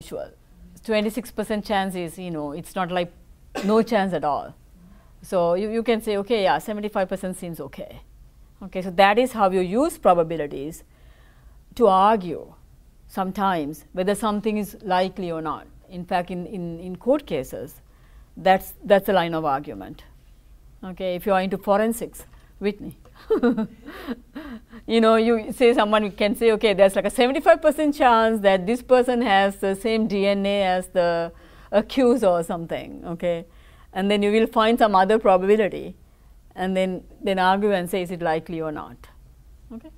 usual. 26% chance is, you know, it's not like no chance at all. So you, you can say, okay, yeah, 75% seems okay. Okay, so that is how you use probabilities to argue sometimes whether something is likely or not. In fact, in, in, in court cases, that's, that's the line of argument. Okay, if you are into forensics, Whitney. you know, you say someone can say, okay, there's like a 75% chance that this person has the same DNA as the accused or something, okay? And then you will find some other probability and then, then argue and say, is it likely or not, okay?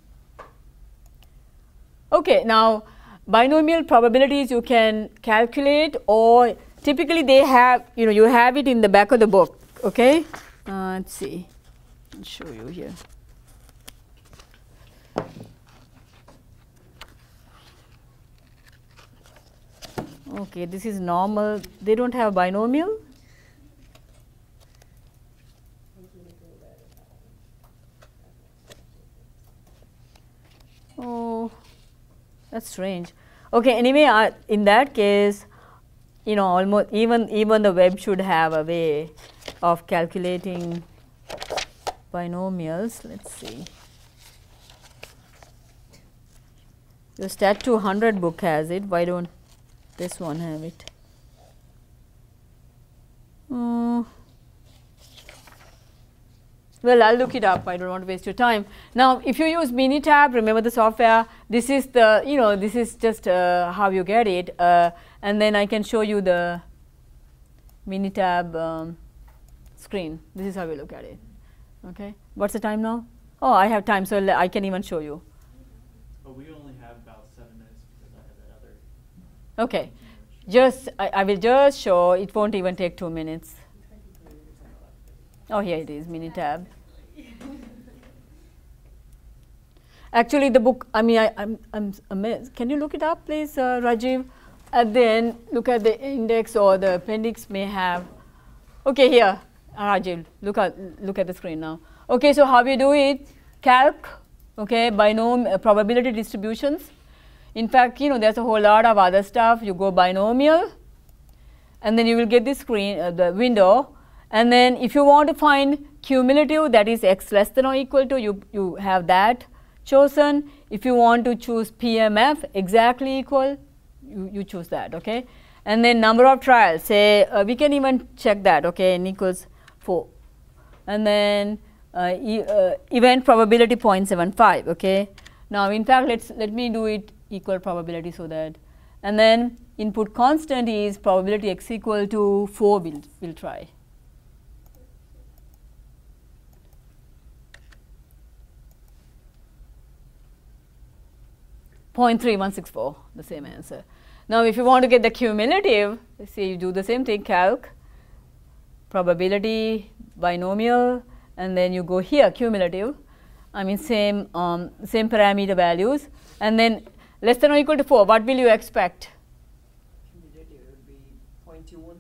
Okay, now binomial probabilities you can calculate or typically they have, you know, you have it in the back of the book, okay? Uh, let's see, I'll show you here. Okay, this is normal. They don't have binomial. Oh, that's strange. Okay, anyway, uh, in that case, you know, almost even even the web should have a way of calculating binomials. Let's see. Your Stat 200 book has it. Why don't this one have it? Mm. Well, I'll look it up. I don't want to waste your time. Now, if you use Minitab, remember the software. This is the, you know, this is just uh, how you get it. Uh, and then I can show you the Minitab um, screen. This is how we look at it. Okay. What's the time now? Oh, I have time, so I can even show you. But we only have about seven minutes because I have that other. Okay. Just, I, I will just show, it won't even take two minutes. Oh, here it is, Minitab. Actually, the book, I mean, I, I'm, I'm amazed. Can you look it up, please, uh, Rajiv? the end, look at the index or the appendix may have. Okay, here, Rajiv, look at, look at the screen now. Okay, so how we do it? Calc, okay, binomial uh, probability distributions. In fact, you know, there's a whole lot of other stuff. You go binomial, and then you will get the screen, uh, the window. And then if you want to find cumulative, that is x less than or equal to, you, you have that chosen. If you want to choose PMF exactly equal, you, you choose that, okay. And then number of trials, say uh, we can even check that, okay, n equals 4. And then uh, e uh, event probability 0.75, okay. Now, in fact, let's let me do it equal probability so that, and then input constant is probability x equal to 4 we'll, we'll try. Point three one six four, the same answer. Now, if you want to get the cumulative, say you do the same thing, calc, probability, binomial, and then you go here, cumulative. I mean, same um, same parameter values, and then less than or equal to 4, what will you expect? Cumulative would be 0.21.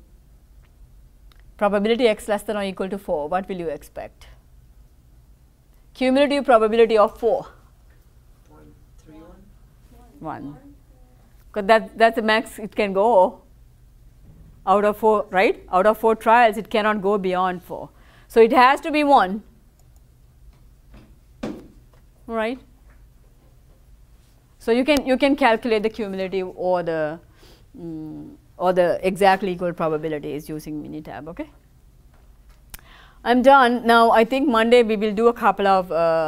Probability x less than or equal to 4, what will you expect? Cumulative probability of 4, 0.31. 1. Because that, that's the max it can go out of 4, right? Out of 4 trials, it cannot go beyond 4. So, it has to be 1, right? So, you can, you can calculate the cumulative or the um, or the exactly equal probabilities using Minitab, okay? I'm done. Now, I think Monday we will do a couple of uh,